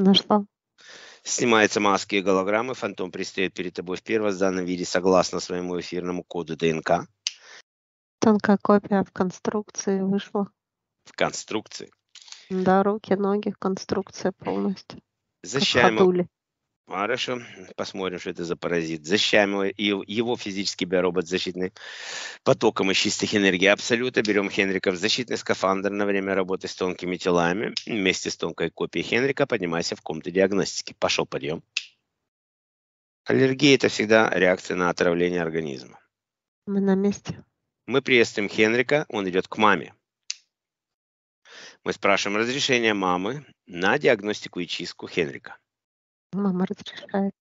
Нашла. Снимаются маски и голограммы, фантом предстает перед тобой в первозданном виде согласно своему эфирному коду ДНК. Тонкая копия в конструкции вышла. В конструкции. Да, руки, ноги, конструкция полностью. Защищаем. Хорошо, посмотрим, что это за паразит. Защищаем его, его- его физический биоробот защитный потоком из чистых энергий Абсолюта. Берем Хенрика в защитный скафандр на время работы с тонкими телами. Вместе с тонкой копией Хенрика поднимайся в комнату диагностики. Пошел подъем. Аллергия – это всегда реакция на отравление организма. Мы на месте. Мы приветствуем Хенрика, он идет к маме. Мы спрашиваем разрешение мамы на диагностику и чистку Хенрика. Мама разрешает.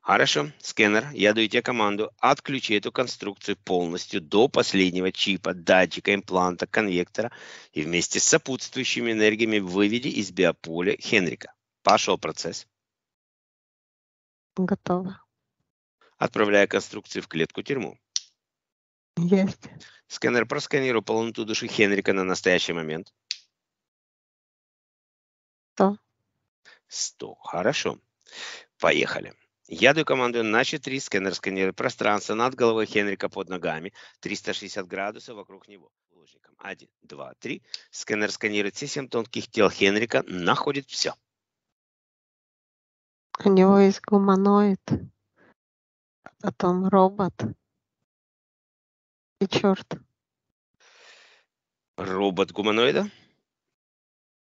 Хорошо, скэнер, я даю тебе команду, отключи эту конструкцию полностью до последнего чипа, датчика, импланта, конвектора и вместе с сопутствующими энергиями выведи из биополя Хенрика. Пошел процесс. Готово. Отправляя конструкцию в клетку-тюрьму. Есть. Сканер просканируй полноту души Хенрика на настоящий момент. Сто. 100. Хорошо. Поехали. Я даю команду на 4. Сканер сканирует пространство над головой Хенрика под ногами. 360 градусов вокруг него. Лучником. 1, 2, 3. Сканер сканирует все 7 тонких тел Хенрика. Находит все. У него есть гуманоид, потом робот и черт. Робот гуманоида.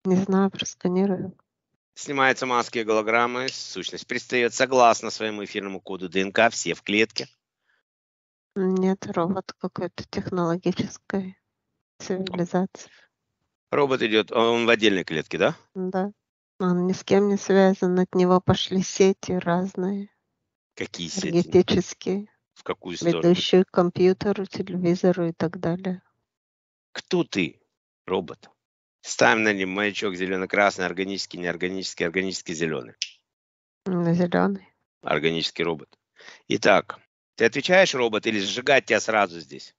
Не знаю, просканирую. Снимаются маски и голограммы. Сущность предстает согласно своему эфирному коду ДНК. Все в клетке. Нет, робот какой-то технологической цивилизации. Робот идет. Он в отдельной клетке, да? Да. Он ни с кем не связан, от него пошли сети разные, Какие сети? энергетические, В какую сторону? ведущие к компьютеру, телевизору и так далее. Кто ты, робот? Ставим на нем маячок зелено-красный, органический, неорганический, органический, зеленый. Зеленый. Органический робот. Итак, ты отвечаешь, робот, или сжигать тебя сразу здесь?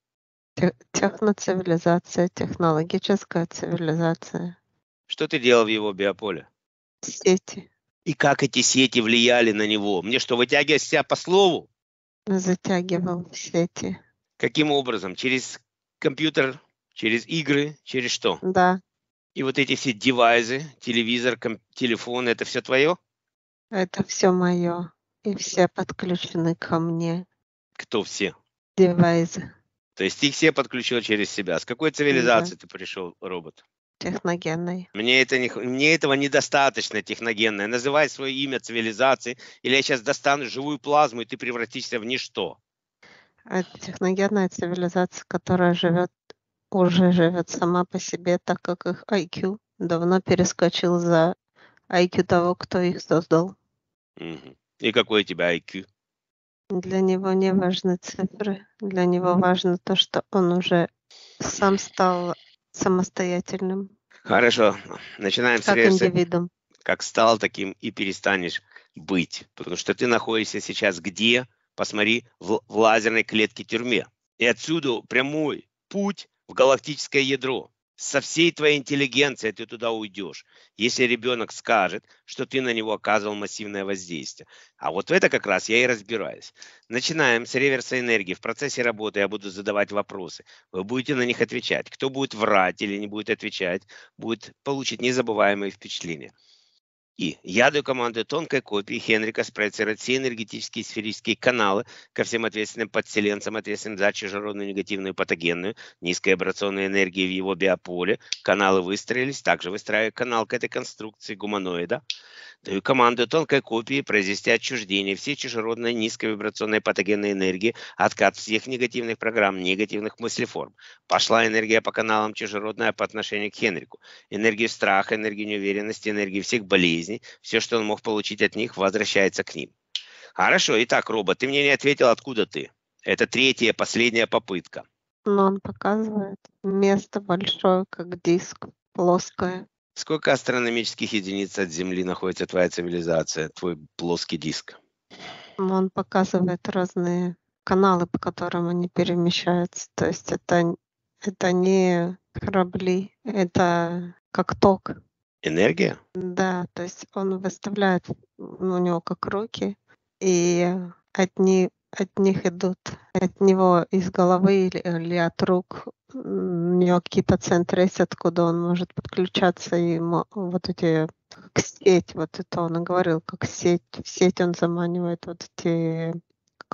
Техноцивилизация, технологическая цивилизация. Что ты делал в его биополе? Сети. И как эти сети влияли на него? Мне что, вытягивать себя по слову? Затягивал в сети. Каким образом? Через компьютер, через игры, через что? Да, И вот эти все девайсы, телевизор, телефон, это все твое? это все мое. И все подключены ко мне. Кто все? Девайсы То есть ты их все подключил через себя. С какой цивилизации ты пришел, робот? техногенной. Мне, это не, мне этого недостаточно техногенное. Называй свое имя цивилизации, или я сейчас достану живую плазму, и ты превратишься в ничто. Это техногенная цивилизация, которая живет, уже живет сама по себе, так как их IQ давно перескочил за IQ того, кто их создал. И какой у тебя IQ? Для него не важны цифры, для него важно то, что он уже сам стал самостоятельным, Хорошо, начинаем с как версии, индивидуум. как стал таким и перестанешь быть. Потому что ты находишься сейчас где? Посмотри, в, в лазерной клетке тюрьме. И отсюда прямой путь в галактическое ядро. Со всей твоей интеллигенцией ты туда уйдешь, если ребенок скажет, что ты на него оказывал массивное воздействие. А вот в это как раз я и разбираюсь. Начинаем с реверса энергии. В процессе работы я буду задавать вопросы. Вы будете на них отвечать. Кто будет врать или не будет отвечать, будет получить незабываемые впечатления. И я даю команду тонкой копии Хенрика спроецировать все энергетические сферические каналы ко всем ответственным подселенцам, ответственным за чужеродную негативную патогенную, низкоабрационную энергию в его биополе. Каналы выстроились. Также выстраиваю канал к этой конструкции гуманоида. Даю команду тонкой копии произвести отчуждение всей чужеродной низковибрационной патогенной энергии, откат всех негативных программ, негативных мыслеформ. Пошла энергия по каналам чужеродная по отношению к Хенрику. Энергию страха, энергию неуверенности, энергию всех болезней. Все, что он мог получить от них, возвращается к ним. Хорошо. Итак, робот, ты мне не ответил, откуда ты. Это третья, последняя попытка. Но он показывает место большое, как диск, плоское. Сколько астрономических единиц от Земли находится твоя цивилизация, твой плоский диск? Но Он показывает разные каналы, по которым они перемещаются. То есть это, это не корабли, это как ток. Энергия? Да, то есть он выставляет, у него как руки, и одни, от них идут, от него из головы или, или от рук, у него какие-то центры есть, откуда он может подключаться, и вот эти, как сеть, вот это он и говорил, как сеть, в сеть он заманивает вот эти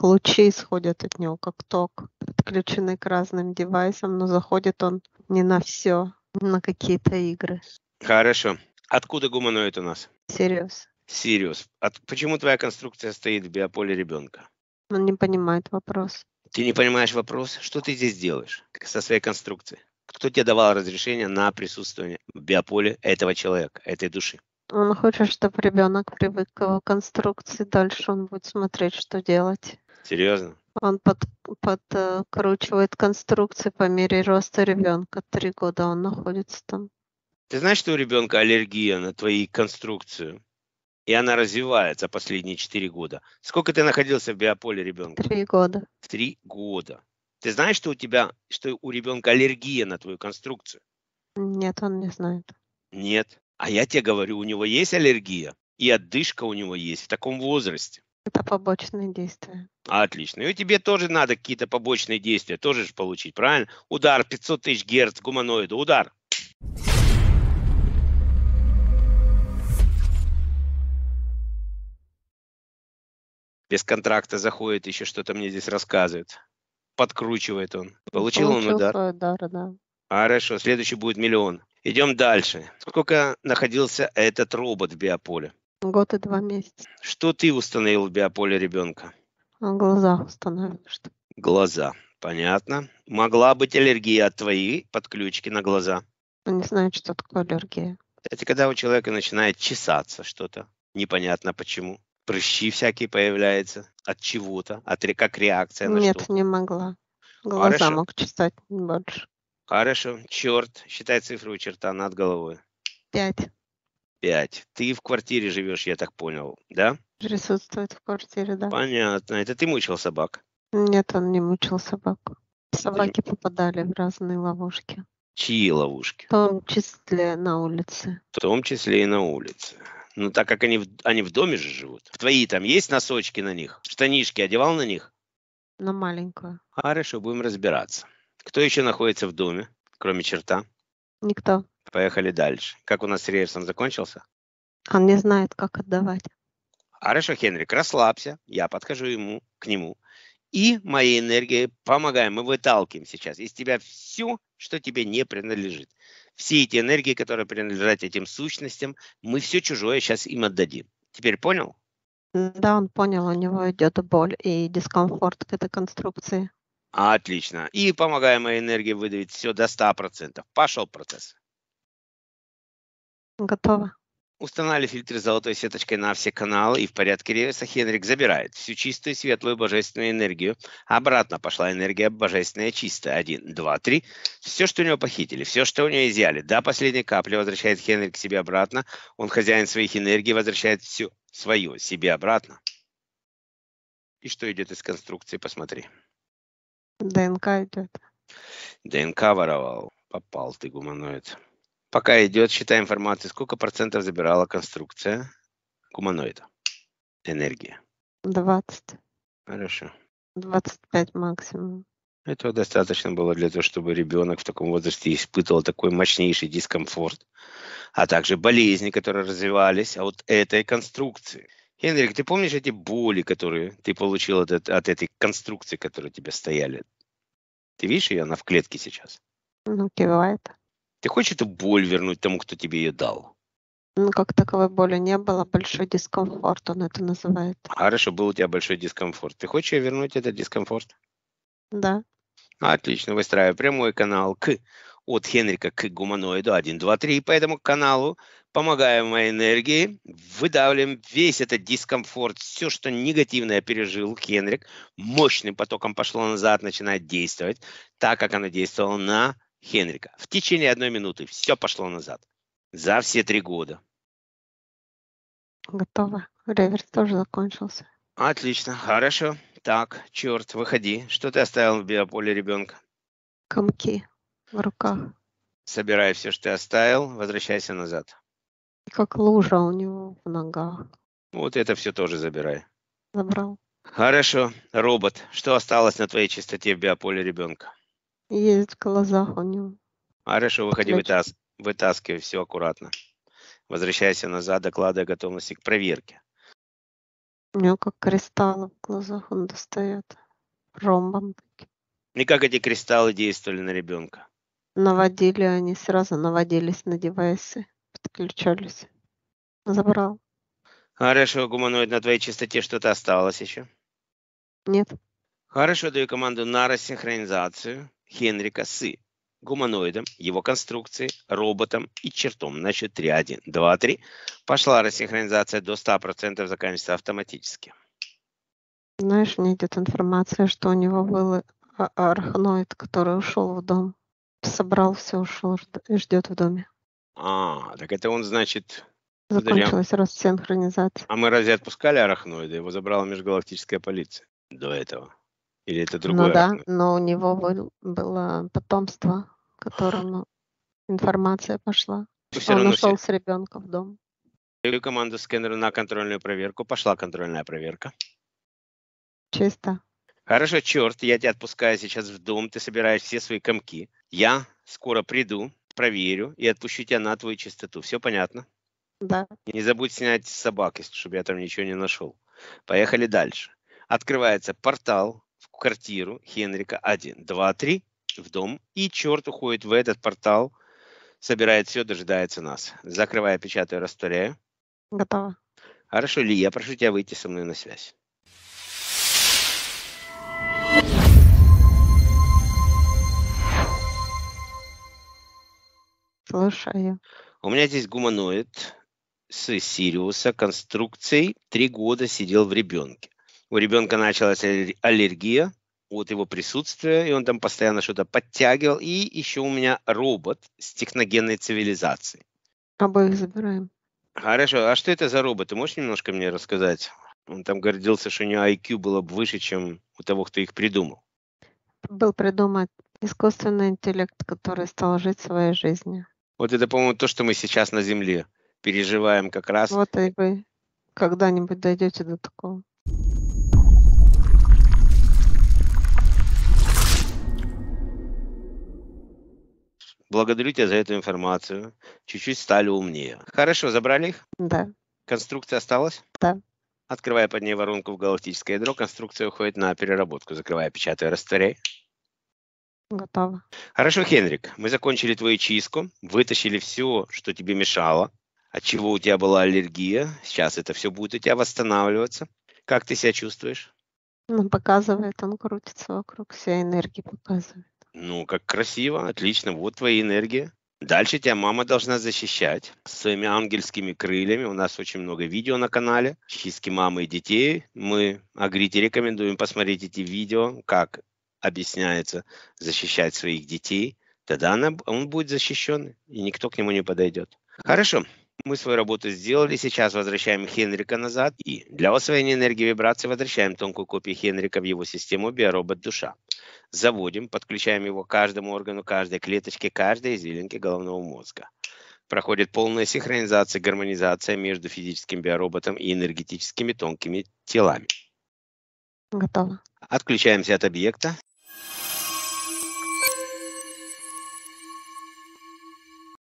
лучи исходят от него, как ток, подключены к разным девайсам, но заходит он не на все, на какие-то игры. Хорошо. Откуда гуманоид у нас? Сириус. Сириус. От, почему твоя конструкция стоит в биополе ребенка? Он не понимает вопрос. Ты не понимаешь вопрос? Что ты здесь делаешь со своей конструкцией? Кто тебе давал разрешение на присутствие в биополе этого человека, этой души? Он хочет, чтобы ребенок привык к его конструкции. Дальше он будет смотреть, что делать. Серьезно? Он под, подкручивает конструкции по мере роста ребенка. Три года он находится там. Ты знаешь, что у ребенка аллергия на твои конструкцию? И она развивается последние четыре года. Сколько ты находился в биополе ребенка? Три года. Три года. Ты знаешь, что у тебя, что у ребенка аллергия на твою конструкцию? Нет, он не знает. Нет. А я тебе говорю, у него есть аллергия, и отдышка у него есть в таком возрасте. Это побочные действия. Отлично. И тебе тоже надо какие-то побочные действия тоже же получить, правильно? Удар 500 тысяч герц гуманоиду. Удар. Без контракта заходит, еще что-то мне здесь рассказывает. Подкручивает он. Получил, Получил он удар? удар, да. Хорошо, следующий будет миллион. Идем дальше. Сколько находился этот робот в биополе? Год и два месяца. Что ты установил в биополе ребенка? Глаза установил. Что... Глаза. Понятно. Могла быть аллергия от твоей подключки на глаза? Он не знает, что такое аллергия. Это когда у человека начинает чесаться что-то. Непонятно почему прыщи всякие появляются от чего-то, от как реакция на Нет, что не могла. Глаза Хорошо. мог читать больше. Хорошо. Черт, считай цифру у черта над головой. Пять. Пять. Ты в квартире живешь, я так понял, да? Присутствует в квартире, да. Понятно. Это ты мучил собак? Нет, он не мучил собаку. Собаки попадали в разные ловушки. Чьи ловушки? В том числе на улице. В том числе и на улице. Ну, так как они, в- они в доме же живут. В твои там есть носочки на них? Штанишки одевал на них? На маленькую. Хорошо, будем разбираться. Кто еще находится в доме, кроме черта? Никто. Поехали дальше. Как у нас с реверсом закончился? Он не знает, как отдавать. Хорошо, Хенрик, расслабься. Я подхожу ему, к нему. И моей энергией помогаем. Мы выталкиваем сейчас из тебя все, что тебе не принадлежит все эти энергии, которые принадлежат этим сущностям, мы все чужое сейчас им отдадим. Теперь понял? Да, он понял, у него идет боль и дискомфорт к этой конструкции. Отлично. И помогаем моей энергии выдавить все до 100%. Пошел процесс. Готово. Устанавливали фильтры золотой сеточкой на все каналы и в порядке реверса Хенрик забирает всю чистую, светлую, божественную энергию. Обратно пошла энергия божественная чистая. Один, два, три. Все, что у него похитили, все, что у него изъяли, до последней капли возвращает Хенрик себе обратно. Он хозяин своих энергий, возвращает все свое себе обратно. И что идет из конструкции, посмотри. ДНК идет. ДНК воровал. Попал ты, гуманоид. Пока идет, считай информацию, сколько процентов забирала конструкция гуманоида? Энергия. 20. Хорошо. 25 максимум. Этого достаточно было для того, чтобы ребенок в таком возрасте испытывал такой мощнейший дискомфорт, а также болезни, которые развивались от этой конструкции. Хенрик, ты помнишь эти боли, которые ты получил от, от этой конструкции, которые у тебя стояли? Ты видишь ее, она в клетке сейчас? Ну, кивает. Ты хочешь эту боль вернуть тому, кто тебе ее дал? Ну, как таковой боли не было, большой дискомфорт он это называет. Хорошо, был у тебя большой дискомфорт. Ты хочешь вернуть этот дискомфорт? Да. Отлично, выстраиваю прямой канал к от Хенрика к гуманоиду 1, 2, 3. По этому каналу помогаем моей энергии, выдавливаем весь этот дискомфорт, все, что негативное пережил Хенрик, мощным потоком пошло назад, начинает действовать, так как оно действовало на Хенрика. В течение одной минуты все пошло назад. За все три года. Готово. Реверс тоже закончился. Отлично, хорошо. Так, черт, выходи. Что ты оставил в биополе ребенка? Комки в руках. Собирай все, что ты оставил, возвращайся назад. Как лужа у него в ногах. Вот это все тоже забирай. Забрал. Хорошо. Робот, что осталось на твоей чистоте в биополе ребенка? Есть в глазах у него. Хорошо, выходи, Ключ. вытас... вытаскивай все аккуратно. Возвращайся назад, докладывая готовности к проверке. У него как кристаллы в глазах он достает. Ромбом. И как эти кристаллы действовали на ребенка? Наводили они, сразу наводились на девайсы. Подключались. Забрал. Хорошо, гуманоид, на твоей чистоте что-то осталось еще? Нет. Хорошо, даю команду на рассинхронизацию Хенрика с гуманоидом, его конструкцией, роботом и чертом. На счет 3, 1, 2, 3. Пошла рассинхронизация до 100%, заканчивается автоматически. Знаешь, мне идет информация, что у него был а- арахноид, который ушел в дом. Собрал все, ушел и ждет в доме. А, так это он, значит... А- Закончилась рассинхронизация. А мы разве отпускали арахноида? Его забрала межгалактическая полиция до этого. Или это другой Ну да, но у него был- было потомство, которому информация пошла. Ну, всё Он ушел все. с ребенка в дом. Даю команду скэнеру на контрольную проверку. Пошла контрольная проверка. Чисто. Хорошо, черт, я тебя отпускаю сейчас в дом, ты собираешь все свои комки. Я скоро приду, проверю и отпущу тебя на твою чистоту. Все понятно? Да. Не забудь снять собак, чтобы я там ничего не нашел. Поехали дальше. Открывается портал в квартиру Хенрика 1, 2, 3 в дом. И черт уходит в этот портал, собирает все, дожидается нас. Закрываю, печатаю, растворяю. Готово. Хорошо, Ли, я прошу тебя выйти со мной на связь. Слушаю. У меня здесь гуманоид с Сириуса конструкцией. Три года сидел в ребенке. У ребенка началась аллер- аллергия от его присутствия, и он там постоянно что-то подтягивал. И еще у меня робот с техногенной цивилизацией. Обоих забираем. Хорошо, а что это за робот? Ты можешь немножко мне рассказать? Он там гордился, что у него IQ было бы выше, чем у того, кто их придумал. Был придуман искусственный интеллект, который стал жить своей жизнью. Вот это, по-моему, то, что мы сейчас на Земле переживаем как раз. Вот и вы когда-нибудь дойдете до такого. Благодарю тебя за эту информацию. Чуть-чуть стали умнее. Хорошо, забрали их? Да. Конструкция осталась? Да. Открывая под ней воронку в галактическое ядро, конструкция уходит на переработку. Закрывая, печатая, растворяй. Готово. Хорошо, Хенрик, мы закончили твою чистку, вытащили все, что тебе мешало, от чего у тебя была аллергия. Сейчас это все будет у тебя восстанавливаться. Как ты себя чувствуешь? Он показывает, он крутится вокруг, вся энергия показывает. Ну, как красиво, отлично, вот твоя энергия. Дальше тебя мама должна защищать своими ангельскими крыльями. У нас очень много видео на канале. Чистки мамы и детей. Мы, Агрите, рекомендуем посмотреть эти видео, как объясняется защищать своих детей. Тогда она, он будет защищен, и никто к нему не подойдет. Хорошо, мы свою работу сделали. Сейчас возвращаем Хенрика назад. И для освоения энергии вибрации возвращаем тонкую копию Хенрика в его систему биоробот душа заводим, подключаем его к каждому органу, каждой клеточке, каждой извилинке головного мозга. Проходит полная синхронизация, гармонизация между физическим биороботом и энергетическими тонкими телами. Готово. Отключаемся от объекта.